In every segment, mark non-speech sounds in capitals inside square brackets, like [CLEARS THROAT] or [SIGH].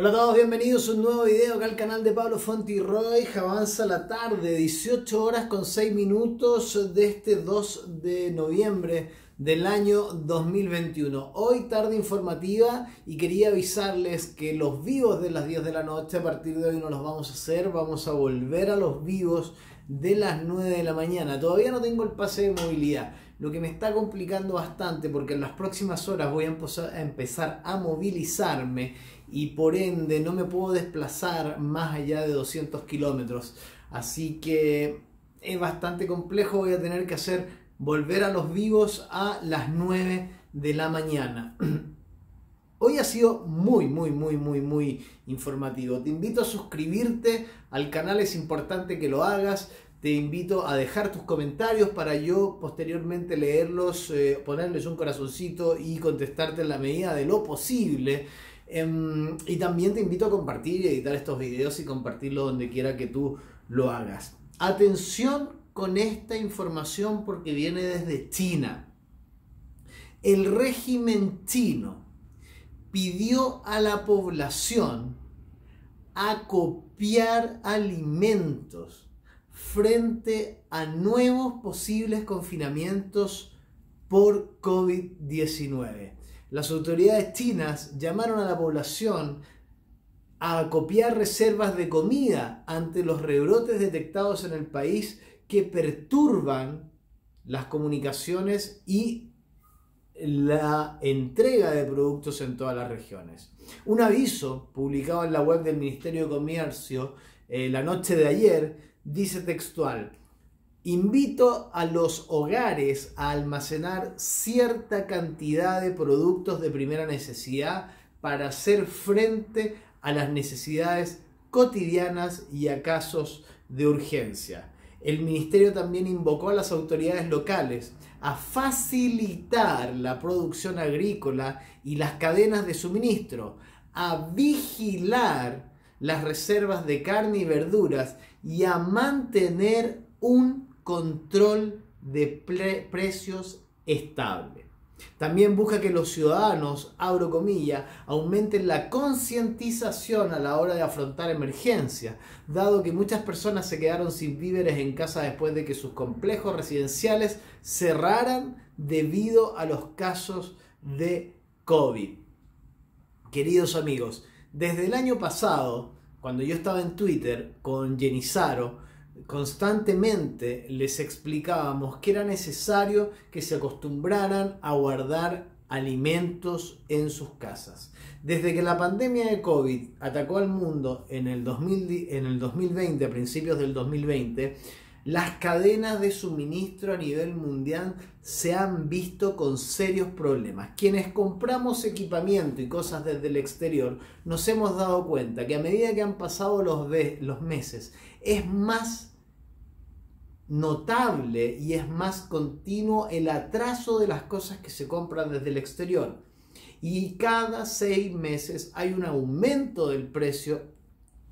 Hola a todos, bienvenidos a un nuevo video acá al canal de Pablo Fontiroy. Avanza la tarde, 18 horas con 6 minutos de este 2 de noviembre del año 2021. Hoy tarde informativa y quería avisarles que los vivos de las 10 de la noche a partir de hoy no los vamos a hacer, vamos a volver a los vivos de las 9 de la mañana. Todavía no tengo el pase de movilidad, lo que me está complicando bastante porque en las próximas horas voy a empezar a movilizarme y por ende no me puedo desplazar más allá de 200 kilómetros. Así que es bastante complejo, voy a tener que hacer volver a los vivos a las 9 de la mañana. [CLEARS THROAT] Hoy ha sido muy, muy, muy, muy, muy informativo. Te invito a suscribirte al canal, es importante que lo hagas. Te invito a dejar tus comentarios para yo posteriormente leerlos, eh, ponerles un corazoncito y contestarte en la medida de lo posible. Em, y también te invito a compartir y editar estos videos y compartirlo donde quiera que tú lo hagas. Atención con esta información porque viene desde China. El régimen chino pidió a la población a copiar alimentos frente a nuevos posibles confinamientos por COVID-19 las autoridades chinas llamaron a la población a copiar reservas de comida ante los rebrotes detectados en el país que perturban las comunicaciones y la entrega de productos en todas las regiones. Un aviso publicado en la web del Ministerio de Comercio eh, la noche de ayer dice textual, Invito a los hogares a almacenar cierta cantidad de productos de primera necesidad para hacer frente a las necesidades cotidianas y a casos de urgencia. El ministerio también invocó a las autoridades locales a facilitar la producción agrícola y las cadenas de suministro, a vigilar las reservas de carne y verduras y a mantener un control de precios estable. También busca que los ciudadanos, abro aumenten la concientización a la hora de afrontar emergencias, dado que muchas personas se quedaron sin víveres en casa después de que sus complejos residenciales cerraran debido a los casos de COVID. Queridos amigos, desde el año pasado, cuando yo estaba en Twitter con Jenizaro, constantemente les explicábamos que era necesario que se acostumbraran a guardar alimentos en sus casas. Desde que la pandemia de COVID atacó al mundo en el, 2020, a principios del 2020, las cadenas de suministro a nivel mundial se han visto con serios problemas. Quienes compramos equipamiento y cosas desde el exterior nos hemos dado cuenta que a medida que han pasado los, meses es más notable y es más continuo el atraso de las cosas que se compran desde el exterior. Y cada seis meses hay un aumento del precio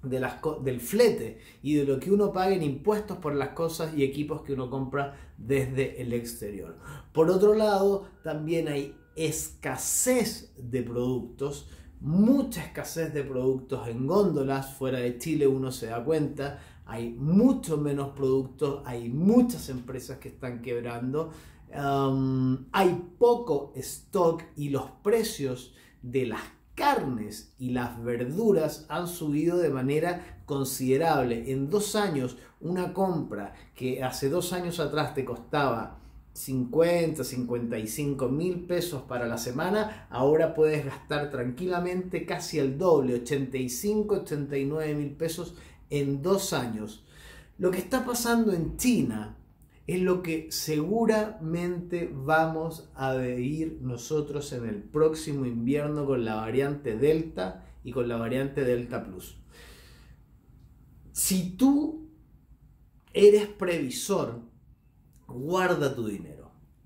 de las, del flete y de lo que uno paga en impuestos por las cosas y equipos que uno compra desde el exterior. Por otro lado, también hay escasez de productos, mucha escasez de productos en góndolas, fuera de Chile uno se da cuenta, hay mucho menos productos, hay muchas empresas que están quebrando, um, hay poco stock y los precios de las carnes y las verduras han subido de manera considerable. En dos años, una compra que hace dos años atrás te costaba 50, 55 mil pesos para la semana, ahora puedes gastar tranquilamente casi el doble, 85, 89 mil pesos en dos años. Lo que está pasando en China es lo que seguramente vamos a vivir nosotros en el próximo invierno con la variante Delta y con la variante Delta Plus. Si tú eres previsor, guarda tu dinero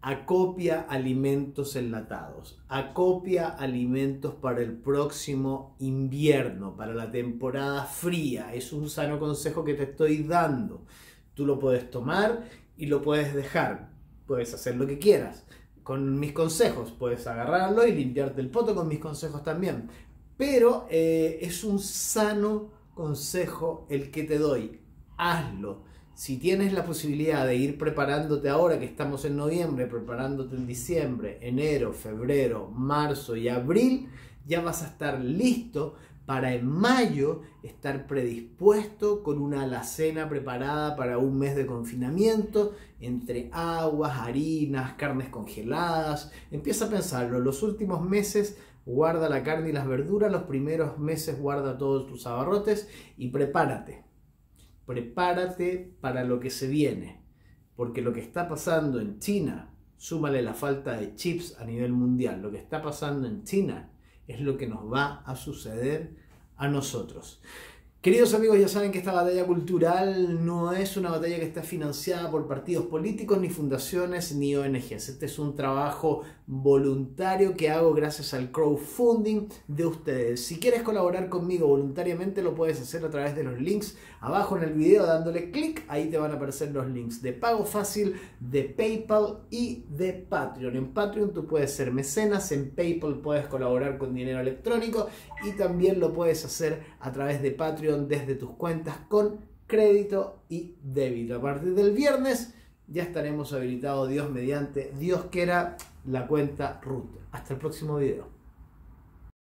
acopia alimentos enlatados, acopia alimentos para el próximo invierno, para la temporada fría. Es un sano consejo que te estoy dando. Tú lo puedes tomar y lo puedes dejar. Puedes hacer lo que quieras. Con mis consejos puedes agarrarlo y limpiarte el poto con mis consejos también. pero eh, es un sano consejo el que te doy. Hazlo. Si tienes la posibilidad de ir preparándote ahora que estamos en noviembre, preparándote en diciembre, enero, febrero, marzo y abril, ya vas a estar listo para en mayo estar predispuesto con una alacena preparada para un mes de confinamiento entre aguas, harinas, carnes congeladas. Empieza a pensarlo, los últimos meses guarda la carne y las verduras, los primeros meses guarda todos tus abarrotes y prepárate. Prepárate para lo que se viene, porque lo que está pasando en China, súmale la falta de chips a nivel mundial, lo que está pasando en China es lo que nos va a suceder a nosotros. Queridos amigos, ya saben que esta batalla cultural no es una batalla que está financiada por partidos políticos, ni fundaciones, ni ONGs. Este es un trabajo voluntario que hago gracias al crowdfunding de ustedes. Si quieres colaborar conmigo voluntariamente, lo puedes hacer a través de los links abajo en el video dándole clic. Ahí te van a aparecer los links de pago fácil, de PayPal y de Patreon. En Patreon tú puedes ser mecenas, en PayPal puedes colaborar con dinero electrónico y también lo puedes hacer a través de Patreon desde tus cuentas con crédito y débito. A partir del viernes ya estaremos habilitados, Dios mediante, Dios quiera, la cuenta RUT. Hasta el próximo video.